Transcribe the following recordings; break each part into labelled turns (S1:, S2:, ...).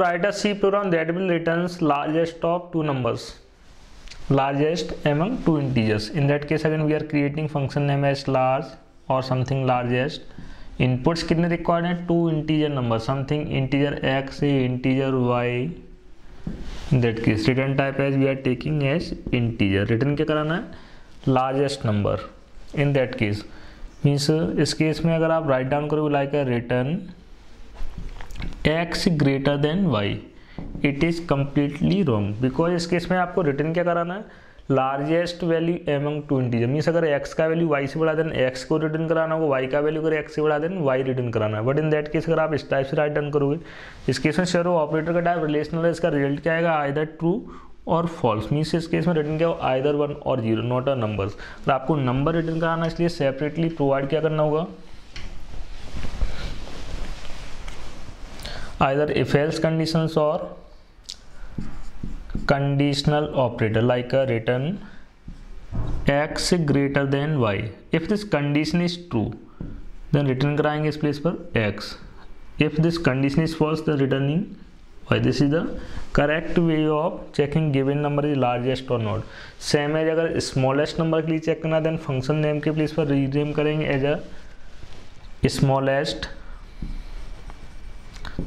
S1: write a C program that will returns largest of two numbers largest among two integers in that case again we are creating function name as large or something largest inputs कितने required हैं integer number something integer x integer y in that case return type as we are taking as integer return क्या कराना है largest number in that case means इस case में अगर आप write down करोगे like return X greater than Y. It is completely wrong because इस case में आपको रिटर्न क्या कराना है? Largest value among two integer means अगर एक्स का वैल्यू वाई से बढ़ा देन एक्स को रिटर्न कराना होगा वाई का वैल्यू अगर एक्स से बढ़ा देन वाई रिटर्न कराना है। बट इन दैट केस अगर आप इस टाइप से राइट डन करोगे, इस केस में शेयर ऑपरेटर का टाइप रिलेशनल है, इसका रिज़ल्ट क्या आएगा? आइदर ट्रू और फॉल्स मीन्स इस केस में रिटर्न क्या हो आइदर वन और ज़ीरो नॉट अ नंबर्स और आपको नंबर रिटर्न कराना इसलिए सेपरेटली प्रोवाइड क्या करना होगा? Either if else conditions or conditional operator like a return x greater than y if this condition is true then return कराएँगे इस प्लेस पर x if this condition is false then returning y this is the correct way of checking given number is largest or not same as अगर smallest number के लिए check करना then function name के place पर rename करेंगे as a smallest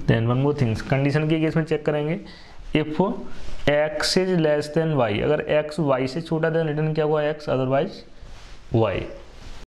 S1: then one more things condition के case में check करेंगे। If X is less than Y अगर एक्स वाई से छोटा देन रिटर्न क्या हुआ एक्स अदरवाइज़ वाई